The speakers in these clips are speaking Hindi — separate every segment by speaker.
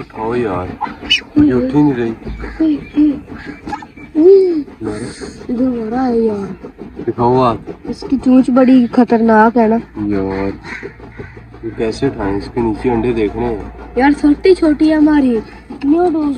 Speaker 1: उठाओ यार ये उठ ही नहीं रही
Speaker 2: है यार
Speaker 1: दिखाओ आप
Speaker 2: इसकी चूंच बड़ी खतरनाक है ना
Speaker 1: यार ये कैसे उठाएँ इसके नीचे अंडे देख रहे हैं।
Speaker 2: यार छोटी छोटी है हमारी न्यू डोज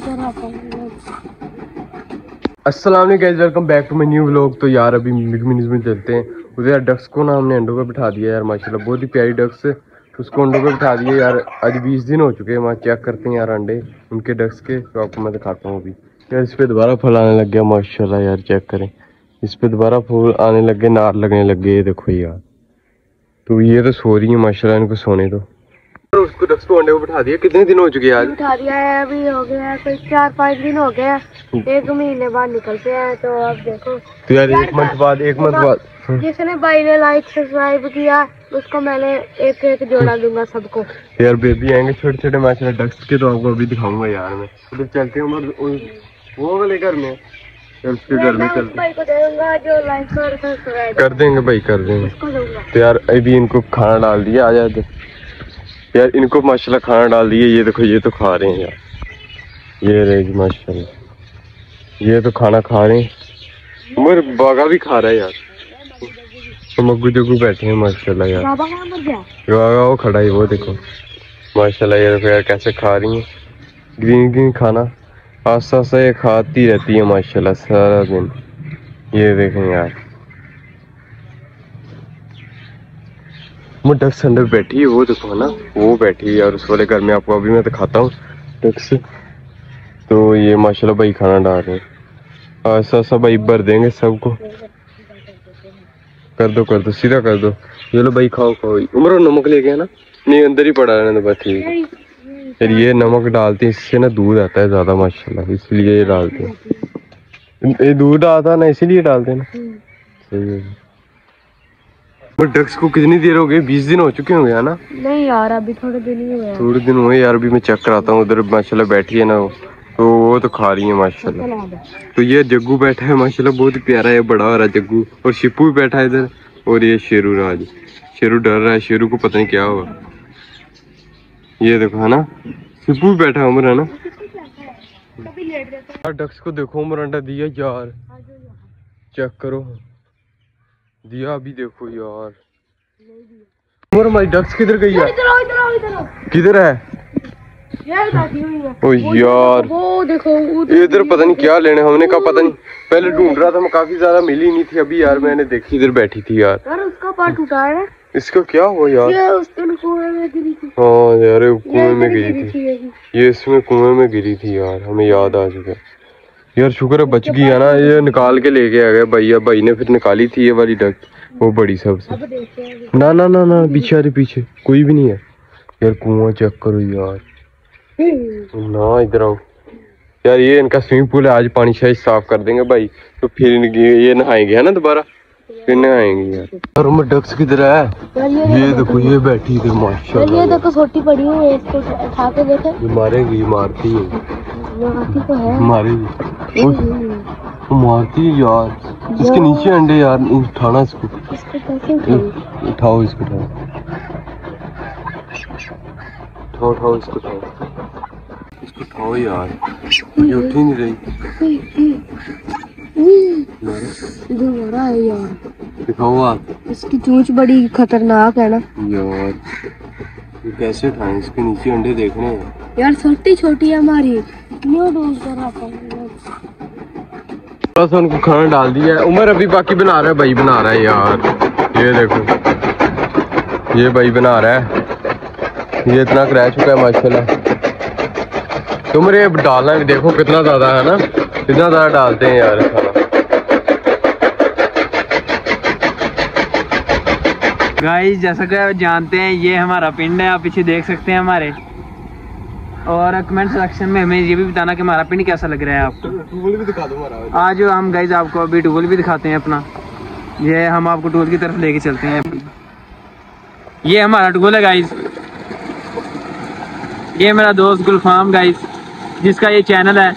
Speaker 1: अस्सलाम वालेकुम back to my new vlog तो यार, अभी बिग मिनीज में चलते हैं। उधर डक्स को ना हमने अंडों पे बिठा दिया यार, माशाल्लाह, बहुत ही प्यारी डक्स है। उसको अंडों पे बिठा दिए यार, आज बीस दिन हो चुके हैं, वहाँ चेक करते हैं यार अंडे? उनके डक्स के तो आपको मैं दिखाता हूँ अभी। यार, इस पर दोबारा फल आने लग गया, माशाल्लाह यार, चेक करें। इस पर दोबारा फूल आने लग गए, नार लगने लग गए, ये देखो यार। तो ये तो सो रही है, माशाल्लाह इनको सोने दो। उसको डक्स को अंडे को बिठा दिया कितने दिन हो चुके हैं आज?
Speaker 2: उठा दिया है अभी हो गया है कोई चार पाँच दिन हो गया। एक महीने बाद निकलते हैं तो अब देखो।
Speaker 1: तो यार एक मंथ बाद एक मंथ बाद। हाँ।
Speaker 2: जिसने भाई ने लाइक सब्सक्राइब किया उसको मैंने एक एक जोड़ा दूँगा सबको।
Speaker 1: यार बेबी आएँगे छोटे छोटे माशाल्लाह डक्स के तो आपको अभी दिखाऊँगा यार मैं। उधर चलते हैं वो वाले घर में। उसके घर चलते कर देंगे भाई कर देंगे। तो यार अभी इनको खाना डाल दिया आ जाते। यार इनको माशाल्लाह खाना डाल दिए ये देखो ये तो खा रहे हैं यार। ये रहेगी माशाल्लाह। ये तो खाना खा रहे हैं। उमर बागा भी खा रहा है यार। तो मग्गू जग्गू बैठे हैं माशाल्लाह यार।
Speaker 2: बाबा मर गया?
Speaker 1: बागा वो खड़ा है वो देखो। माशाल्लाह ये देखो यार कैसे खा रही हैं। ग्रीन ग्रीन खाना। आस्ता आस्ता ये खाती रहती है माशाल्लाह सारा दिन। ये देखें यार। वो अंदर बैठी है, वो देखो ना, वो बैठी है यार, उस वाले घर में आपको अभी मैं दिखाता हूँ डक्स तो ये माशाल्लाह भाई खाना डाल रहे हैं। आस्ता आस्ता भाई भर देंगे सबको। कर दो कर दो, सीधा कर दो। ये लो भाई खाओ खाओ। उम्र नमक ले गया ना नहीं, अंदर ही पड़ा रहने बस ठीक है। फिर ये नमक डालते हैं, इससे ना दूध आता है ज़्यादा, माशाल्लाह। इसलिए ये डालते हैं। ये दूध आता है ना, इसीलिए डालते हैं ना। सही है। डक्स को कितनी देर हो गई? बीस दिन हो चुके होंगे है ना?
Speaker 2: नहीं यार अभी थोड़े दिन ही हुए
Speaker 1: थोड़े दिन हुए यार अभी मैं चेक कराता हूँ उधर माशाल्लाह बैठी है ना वो। तो वो तो खा रही है माशाल्लाह। तो ये जग्गू बैठा है माशाल्लाह बहुत ही प्यारा है बड़ा हो रहा है जग्गू। और शिपू भी बैठा है इधर और ये शेरू राज। शेरू डर रहा है शेरू को पता नहीं क्या हुआ। ये देखो है ना? शिपू भी बैठा है उम्र है ना? यार डक्स को देखो उम्र अंडा दिया यार। चेक करो। दिया अभी देखो यार। उम्र हमारी डक्स किधर गई है किधर है?
Speaker 2: है
Speaker 1: ओ यार।
Speaker 2: वो देखो
Speaker 1: इधर पता नहीं क्या लेने हमने कहा पता नहीं। पहले ढूंढ रहा था मैं काफ़ी ज़्यादा मिली नहीं थी। अभी यार मैंने देखी इधर बैठी थी यार।
Speaker 2: यार उसका पार्ट टूटा है।
Speaker 1: इसका क्या हुआ यार?
Speaker 2: ये उस दिन कुएँ में गिरी थी।
Speaker 1: हाँ यार ये
Speaker 2: ये
Speaker 1: कुएँ में गिरी थी। ये इसमें कुएँ में गिरी थी यार हमें याद आ चुका है। यार शुक्र है बच गई है ना ये निकाल के लेके आ गया भैया। भाई ने फिर निकाली थी ये वाली डक वो बड़ी सबसे ना ना ना ना पीछे अरे पीछे। कोई भी नहीं है। यार कुआँ चेक करो यार। ना इधर आओ। यार ये इनका स्विमिंग पूल है आज पानी शायद साफ़ कर देंगे भाई। तो फिर ये नहाएँगे है ना दोबारा? फिर नहाएँगे यार। और डक्स किधर है?
Speaker 2: ये
Speaker 1: देखो। ये बैठी इधर
Speaker 2: यार ये देखो छोटी पड़ी हुई है इसको उठा के देखे।
Speaker 1: ये मारेगी मारती है।
Speaker 2: तो है।
Speaker 1: मारेगी वो मारती है यार इसके नीचे अंडे यार उठाना इसको? उठाओ इसको उठाओ। उठाओ उठाओ इसको उठाओ। इसको उठाओ यार। ये उठ ही नहीं रही। मारो,
Speaker 2: मरा है यार।
Speaker 1: दिखाओ आप।
Speaker 2: इसकी चूंच बड़ी खतरनाक है ना।
Speaker 1: यार। ये कैसे उठाएँ? इसके नीचे अंडे देख रहे हैं।
Speaker 2: यार छोटी छोटी है हमारी। न्यू डोज कर आता
Speaker 1: बस उनको खाना डाल दिया है। उमर अभी बाकी बना रहा है भाई बना रहा है यार। ये देखो। ये भाई बना रहा है। ये इतना रह चुका है माशाल्लाह। तुम ये डालना भी देखो कितना ज़्यादा है ना। कितना ज़्यादा डालते हैं यार खाना।
Speaker 3: गाइस जैसा कि आप जानते हैं ये हमारा पिंड है आप पीछे देख सकते हैं हमारे। और कमेंट सेक्शन में हमें ये भी बताना कि हमारा पिंड कैसा लग रहा है आपको।
Speaker 1: टूल भी दिखा दो हमारा
Speaker 3: आज हम गाइस आपको अभी टूल भी दिखाते हैं अपना। ये हम आपको टूल की तरफ़ लेके चलते हैं। ये हमारा टूल है गाइज़ ये मेरा दोस्त गुलफाम गाइज़ जिसका ये चैनल है।